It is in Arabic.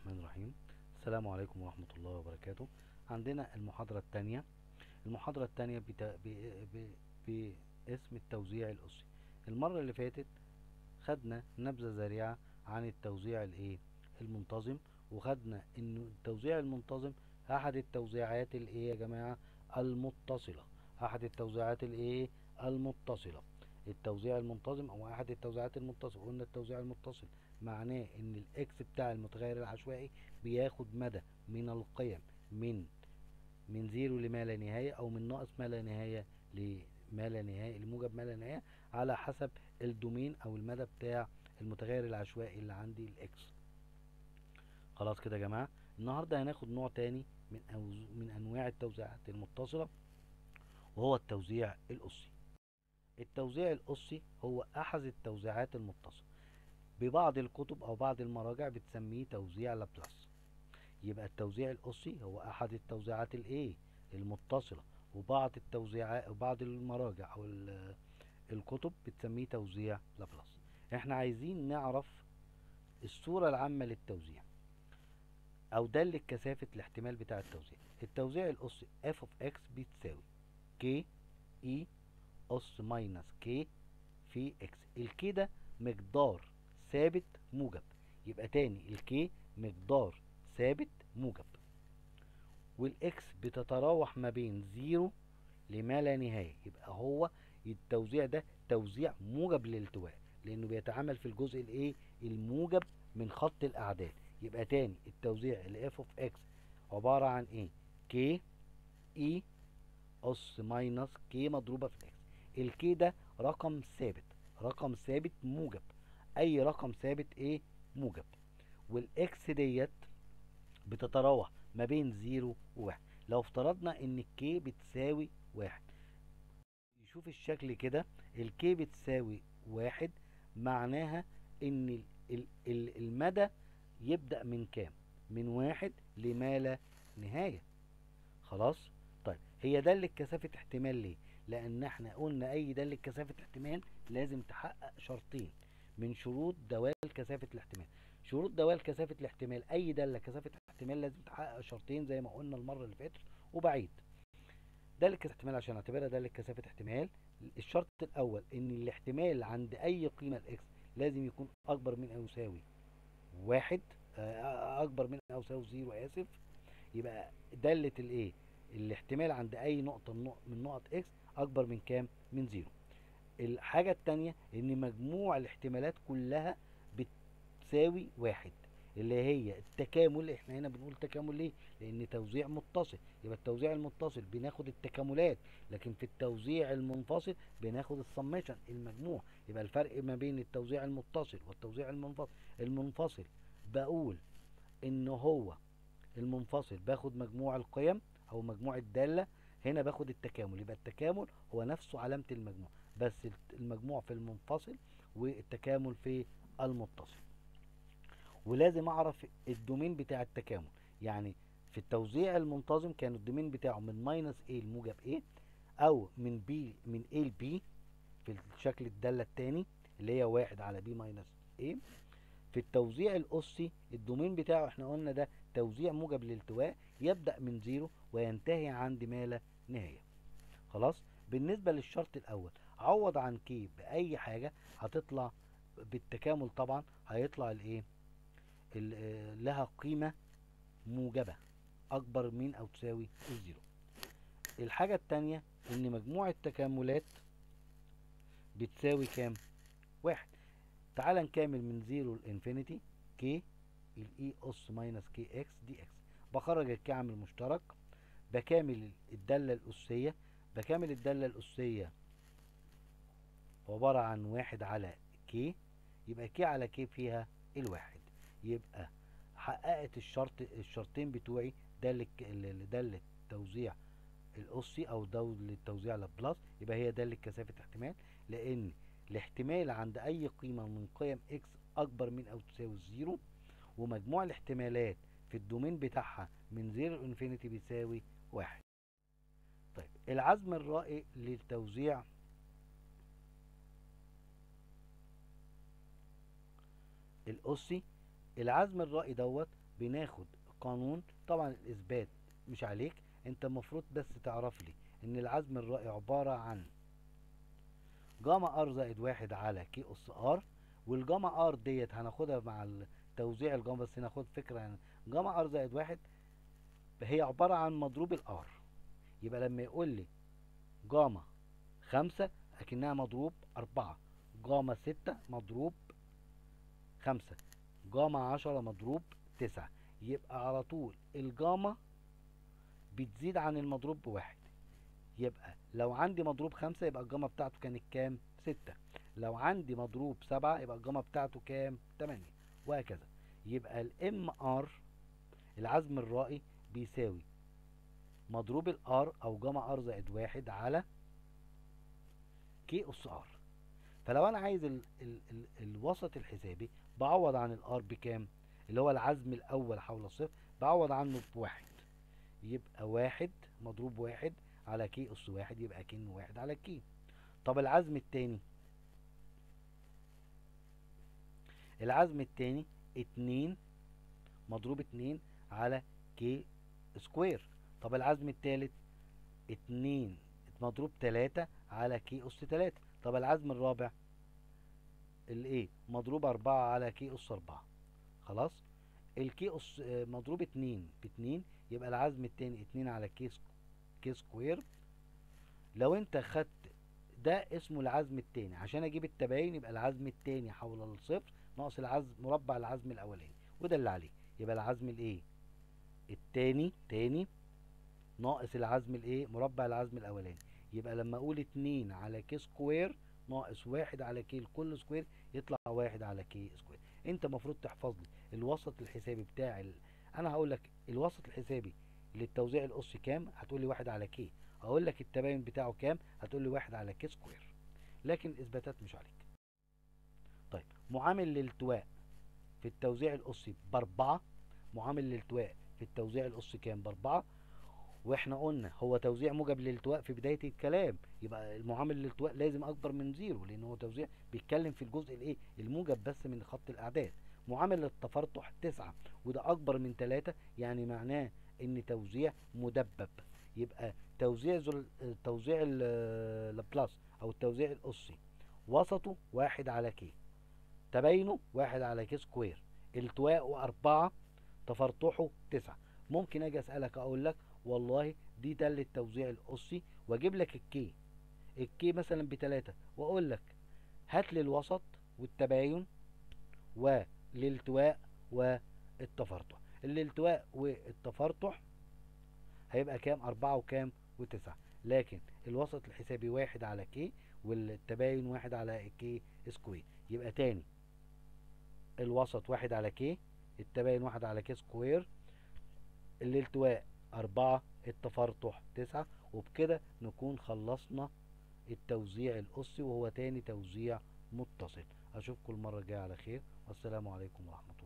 الرحمن الرحيم. السلام عليكم ورحمة الله وبركاته. عندنا المحاضرة الثانية. المحاضرة الثانية. باسم التوزيع الأسي المرة اللي فاتت خدنا نبذة سريعة عن التوزيع الإيه؟ المنتظم وخدنا إن التوزيع المنتظم أحد التوزيعات الإيه يا جماعة؟ المتصلة. أحد التوزيعات الإيه؟ المتصلة. التوزيع المنتظم أو أحد التوزيعات المتصلة. قلنا التوزيع المتصل. معناه إن ال x بتاع المتغير العشوائي بياخد مدى من القيم من من zero لما لا نهاية أو من ناقص ما لا نهاية لما لا نهاية لموجب ما لا نهاية على حسب ال domain أو المدى بتاع المتغير العشوائي اللي عندي ال x. خلاص كده يا جماعة. النهاردة هناخد نوع تاني من من أنواع التوزيعات المتصلة وهو التوزيع الأسي. التوزيع الأسي هو أحد التوزيعات المتصلة. ببعض الكتب أو بعض المراجع بتسميه توزيع لابلاس يبقى التوزيع الاسي هو أحد التوزيعات الايه المتصلة وبعض التوزيعات وبعض المراجع أو الكتب بتسميه توزيع لابلاس إحنا عايزين نعرف الصورة العامة للتوزيع أو دالة كثافة الاحتمال بتاع التوزيع. التوزيع الاسي f of x بتساوي k e أس minus k في x. ال k ده مقدار ثابت موجب. يبقى تاني ال k مقدار ثابت موجب. وال x بتتراوح ما بين zero لما لا نهاية. يبقى هو التوزيع ده توزيع موجب للالتواء لأنه بيتعامل في الجزء الايه الموجب من خط الأعداد. يبقى تاني التوزيع ال f of x عبارة عن إيه؟ K e اس minus k مضروبة في ال x ال k ده رقم ثابت. رقم ثابت موجب. أي رقم ثابت إيه موجب. وال x ديت بتتراوح ما بين zero وواحد. لو افترضنا إن ال k بتساوي واحد. يشوف الشكل كده. ال k بتساوي واحد معناها إن ال ال ال المدى يبدأ من كام؟ من واحد لما لا نهاية. خلاص؟ طيب هي دالة كثافة احتمال ليه؟ لأن إحنا قلنا أي دالة كثافة احتمال لازم تحقق شرطين. من شروط دوال كثافة الاحتمال. شروط دوال كثافة الاحتمال أي دالة كثافة احتمال لازم تحقق شرطين زي ما قلنا المرة اللي فاتت وبعيد. دالة كثافة احتمال عشان اعتبرها دالة كثافة احتمال الشرط الأول إن الاحتمال عند أي قيمة ال x لازم يكون أكبر من أو يساوي واحد أكبر من أو يساوي zero آسف. يبقى دالة الإيه؟ الاحتمال عند أي نقطة من نقط x أكبر من كام؟ من zero. الحاجة التانية إن مجموع الاحتمالات كلها بتساوي واحد اللي هي التكامل إحنا هنا بنقول تكامل ليه؟ لأن توزيع متصل يبقى التوزيع المتصل بناخد التكاملات لكن في التوزيع المنفصل بناخد السميشن المجموع يبقى الفرق ما بين التوزيع المتصل والتوزيع المنفصل. المنفصل بقول إن هو المنفصل باخد مجموع القيم أو مجموع الدالة هنا باخد التكامل يبقى التكامل هو نفسه علامة المجموع. بس المجموع في المنفصل والتكامل في المتصل. ولازم أعرف ال domain بتاع التكامل. يعني في التوزيع المنتظم كان ال domain بتاعه من minus A لموجب A أو من B من A ل B في الشكل الدالة التاني اللي هي واحد على B minus A. في التوزيع الأسي ال domain بتاعه إحنا قلنا ده توزيع موجب للالتواء يبدأ من zero وينتهي عند ما لا نهاية. خلاص؟ بالنسبة للشرط الأول عوض عن k بأي حاجة هتطلع بالتكامل طبعا هيطلع الإيه؟ لها قيمة موجبة أكبر من أو تساوي ال zero. الحاجة التانية إن مجموع التكاملات بتساوي كام؟ واحد. تعال نكمل من zero ل infinity k ال e اس minus k x dx بخرج ال k عامل مشترك بكامل الدالة الأسية تكامل الدالة الأسية عبارة عن واحد على K يبقى K على K فيها الواحد. يبقى حققت الشرط الشرطين بتوعي دالة دالة توزيع الأسي أو دالة توزيع لابلاس يبقى هي دالة كثافة احتمال. لأن الاحتمال عند أي قيمة من قيم X أكبر من أو تساوي ال zero ومجموع الاحتمالات في ال domain بتاعها من zero infinity بيساوي واحد. طيب العزم الرائي للتوزيع الأسي العزم الرائي دوت بناخد قانون طبعا الإثبات مش عليك أنت المفروض بس تعرف لي إن العزم الرائي عبارة عن جاما R زائد واحد على K أس R والجاما R ديت هناخدها مع توزيع الجاما بس ناخد فكرة يعني جاما R زائد واحد هي عبارة عن مضروب ال R يبقى لما يقول لي جاما خمسة أكنها مضروب أربعة جاما ستة مضروب خمسة. جاما عشرة مضروب تسعة. يبقى على طول الجاما بتزيد عن المضروب بواحد. يبقى لو عندي مضروب خمسة يبقى الجاما بتاعته كانت كام؟ ستة. لو عندي مضروب سبعة يبقى الجاما بتاعته كام؟ تمانية. وهكذا. يبقى ال M R العزم الرائي بيساوي مضروب ال R أو جاما R زائد واحد على K أس R فلو أنا عايز ال ال ال الوسط الحسابي بعوض عن ال R بكام اللي هو العزم الأول حول الصفر بعوض عنه بواحد. يبقى واحد مضروب واحد على K أس واحد يبقى كأنه واحد على K طب العزم التاني؟ العزم التاني اتنين مضروب اتنين على K square طب العزم التالت؟ اتنين مضروب تلاتة على K أس تلاتة. طب العزم الرابع؟ الايه مضروب أربعة على K أس أربعة. خلاص؟ ال K آه، مضروب اتنين باتنين يبقى العزم التاني اتنين على K K square. لو انت خدت ده اسمه العزم التاني. عشان أجيب التباين يبقى العزم التاني حول الصفر ناقص العزم مربع العزم الأولاني. وده اللي عليه. يبقى العزم الإيه؟ التاني تاني ناقص العزم الإيه؟ مربع العزم الأولاني. يبقى لما أقول اتنين على K square ناقص واحد على K لكل square يطلع واحد على K square. انت المفروض تحفظ لي الوسط الحسابي بتاع ال... أنا هقول لك الوسط الحسابي للتوزيع الاسي كام؟ هتقول لي واحد على K أقول لك التباين بتاعه كام؟ هتقول لي واحد على K square. لكن الاثباتات مش عليك. طيب معامل الالتواء في التوزيع الاسي بأربعة. معامل الالتواء في التوزيع الاسي كام؟ بأربعة. وإحنا قلنا هو توزيع موجب للالتواء في بداية الكلام. يبقى المعامل للالتواء لازم أكبر من zero لأن هو توزيع بيتكلم في الجزء الإيه؟ الموجب بس من خط الأعداد. معامل التفرطح تسعة وده أكبر من تلاتة يعني معناه إن توزيع مدبب. يبقى توزيع توزيع لابلاس أو التوزيع الاسي وسطه واحد على K تباينه واحد على K square التواءه أربعة تفرطحه تسعة. ممكن أجي أسألك أقول لك والله دي ده التوزيع الاسي وأجيب لك ال K ال K مثلا بتلاتة وأقول لك هات لي الوسط والتباين والالتواء والتفرطح الالتواء والتفرطح هيبقى كام؟ أربعة وكام؟ وتسعة. لكن الوسط الحسابي واحد على K والتباين واحد على K square. يبقى تاني الوسط واحد على K التباين واحد على K square. الالتواء أربعة التفرطح تسعة. وبكده نكون خلصنا التوزيع الأسي وهو تاني توزيع متصل. أشوفكم المرة الجاية على خير. والسلام عليكم ورحمة الله.